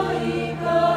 glory, go.